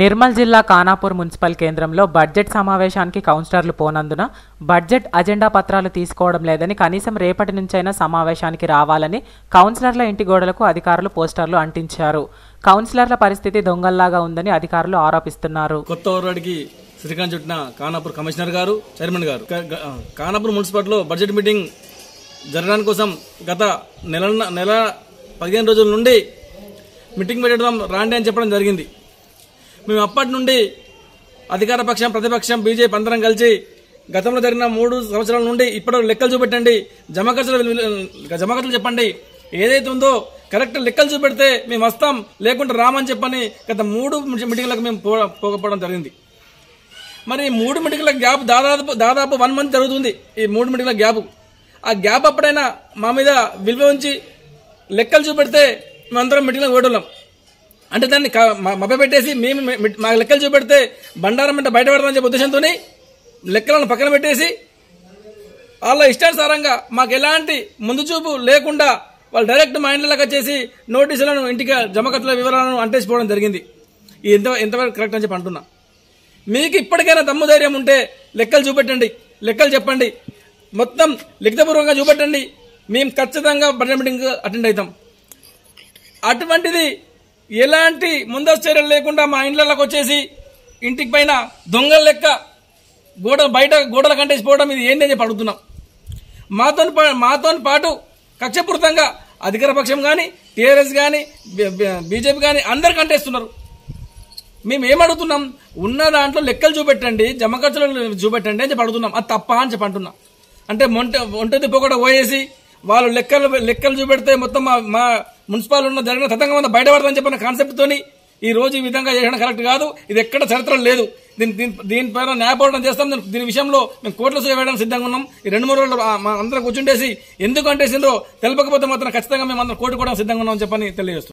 నిర్మల్ జిల్లా ఖానాపూర్ మున్సిపల్ కేంద్రంలో బడ్జెట్ సమావేశానికి కౌన్సిలర్లు పోనందున బడ్జెట్ అజెండా పత్రాలు తీసుకోవడం లేదని కనీసం రేపటి నుంచైనా సమావేశానికి రావాలని కౌన్సిలర్ల ఇంటి గోడలకు అధికారులు పోస్టర్లు అంటించారు. కౌన్సిలర్ల పరిస్థితి దొంగల్లాగా ఉందని అధికారులు ఆరోపిస్తున్నారు. శ్రీకాంత్ చుట్టిన కమిషనర్ గారు చైర్మన్ గారు. కానాపూర్ మున్సిపాలిటీలో బడ్జెట్ మీటింగ్ జరగడానికి కోసం గత నెల నెల పదిహేను రోజుల నుండి మీటింగ్ పెట్టడం రాండి అని చెప్పడం జరిగింది. మేము అప్పటి నుండి అధికార పక్షం ప్రతిపక్షం బీజేపీ అందరం కలిసి గతంలో జరిగిన మూడు సంవత్సరాల నుండి ఇప్పటి లెక్కలు చూపెట్టండి. జమ ఖర్చులు జమ ఖర్చులు చెప్పండి. ఏదైతే ఉందో కరెక్ట్ లెక్కలు చూపెడితే మేము వస్తాం లేకుంటే రామని చెప్పని గత మూడు మీటింగ్లకు మేము పోకపోవడం జరిగింది. మరి ఈ మూడు మీటింగ్ల గ్యాప్ దాదాపు దాదాపు వన్ మంత్ జరుగుతుంది ఈ మూడు మీటింగ్ల గ్యాప్. ఆ గ్యాప్ అప్పుడైనా మా మీద విలువ ఉంచి లెక్కలు చూపెడితే మేమందరం మీటింగ్లకు ఓడున్నాం అంటే దాన్ని మభ్య పెట్టేసి మేము మా లెక్కలు చూపెడితే బండారం అంటే బయట పెడతామని చెప్పే ఉద్దేశంతో లెక్కలను పక్కన పెట్టేసి వాళ్ళ ఇష్టానుసారంగా మాకు ఎలాంటి ముందు చూపు లేకుండా వాళ్ళు డైరెక్ట్ మా ఇండ్లకి వచ్చేసి నోటీసులను ఇంటికి జమకట్ల వివరాలను అంటేసిపోవడం జరిగింది. ఇది ఎంత ఎంతవరకు కరెక్ట్ అని చెప్పి అంటున్నా. మీకు ఇప్పటికైనా దమ్ము ధైర్యం ఉంటే లెక్కలు చూపెట్టండి లెక్కలు చెప్పండి. మొత్తం లిఖితపూర్వకంగా చూపెట్టండి. మేము ఖచ్చితంగా బడ్జెట్ మీటింగ్ అటెండ్ అవుతాం. అటువంటిది ఎలాంటి ముందస్తు చర్యలు లేకుండా మా ఇండ్లలోకి వచ్చేసి ఇంటికి పైన దొంగల లెక్క గోడ బయట గోడల కంటేసిపోవడం ఇది ఏంటి అని చెప్పి అడుగుతున్నాం. మాతో మాతో పాటు కక్షపూరితంగా అధికార పక్షం కానీ టీఆర్ఎస్ కానీ బీజేపీ కానీ అందరు కంటేస్తున్నారు. మేము ఏమడుగుతున్నాం అడుగుతున్నాం? ఉన్న దాంట్లో లెక్కలు చూపెట్టండి జమ ఖర్చులు చూపెట్టండి అని చెప్పి అడుగుతున్నాం. అది తప్ప అని చెప్పి అంటున్నాం. అంటే మొంట ఒంటది పొగడ పోయేసి వాళ్ళు లెక్కలు లెక్కలు చూపెడితే మొత్తం మా మా మున్సిపాల్ ఉన్న జరిగిన తతంగం అంతా బయటపడదని చెప్పిన కాన్సెప్ట్ తోని ఈ రోజు ఈ విధంగా చేయడం కరెక్ట్ కాదు. ఇది ఎక్కడ చరిత్ర లేదు. దీని దీని దీనిపైన న్యాయపోవడం చేస్తాం. దీని- విషయంలో మేము కోర్టులో సూచన వేయడానికి సిద్ధంగా ఉన్నాం. ఈ రెండు మూడు రోజులు మా అందరం కూర్చుండేసి ఎందుకు అంటేసిందో తెలపకపోతే మాత్రం ఖచ్చితంగా మేము అందరం కోర్టు కూడా సిద్ధంగా ఉన్నాం చెప్పని తెలియజేస్తున్నాం.